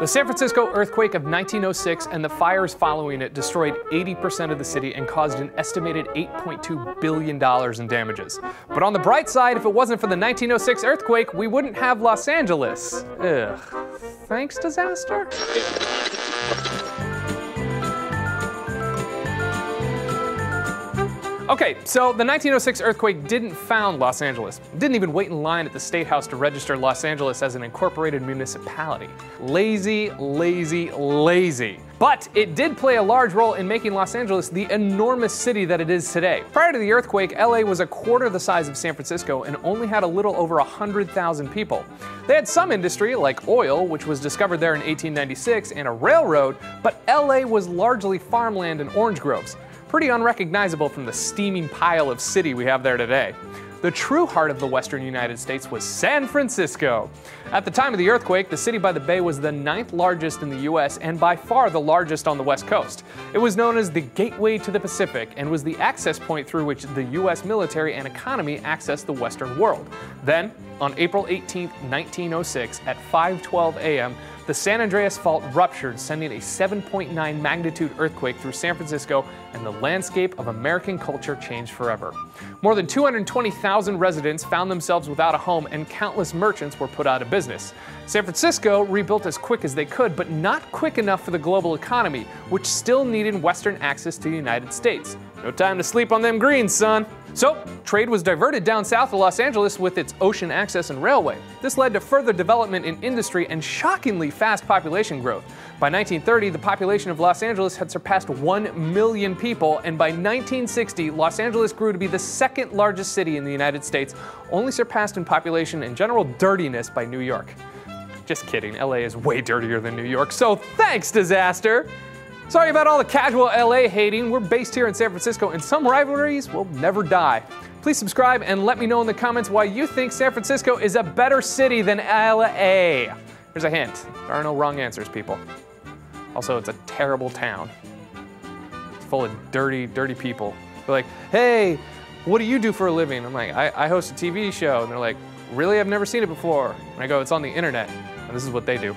The San Francisco earthquake of 1906 and the fires following it destroyed 80% of the city and caused an estimated $8.2 billion in damages. But on the bright side, if it wasn't for the 1906 earthquake, we wouldn't have Los Angeles. Ugh. Thanks, disaster? Okay, so the 1906 earthquake didn't found Los Angeles. Didn't even wait in line at the State House to register Los Angeles as an incorporated municipality. Lazy, lazy, lazy. But it did play a large role in making Los Angeles the enormous city that it is today. Prior to the earthquake, LA was a quarter the size of San Francisco and only had a little over 100,000 people. They had some industry, like oil, which was discovered there in 1896, and a railroad, but LA was largely farmland and orange groves pretty unrecognizable from the steaming pile of city we have there today. The true heart of the western United States was San Francisco. At the time of the earthquake, the city by the bay was the ninth largest in the US and by far the largest on the west coast. It was known as the gateway to the Pacific and was the access point through which the US military and economy accessed the western world. Then, on April 18, 1906, at 5:12 a.m., the San Andreas Fault ruptured, sending a 7.9 magnitude earthquake through San Francisco, and the landscape of American culture changed forever. More than 220,000 residents found themselves without a home, and countless merchants were put out of business. San Francisco rebuilt as quick as they could, but not quick enough for the global economy, which still needed Western access to the United States. No time to sleep on them greens, son. So, trade was diverted down south of Los Angeles with its ocean access and railway. This led to further development in industry and shockingly fast population growth. By 1930, the population of Los Angeles had surpassed 1 million people, and by 1960, Los Angeles grew to be the second largest city in the United States, only surpassed in population and general dirtiness by New York. Just kidding, LA is way dirtier than New York, so thanks, disaster! Sorry about all the casual LA hating. We're based here in San Francisco, and some rivalries will never die. Please subscribe and let me know in the comments why you think San Francisco is a better city than LA. Here's a hint there are no wrong answers, people. Also, it's a terrible town. It's full of dirty, dirty people. They're like, hey, what do you do for a living? I'm like, I, I host a TV show. And they're like, really? I've never seen it before. And I go, it's on the internet. And this is what they do.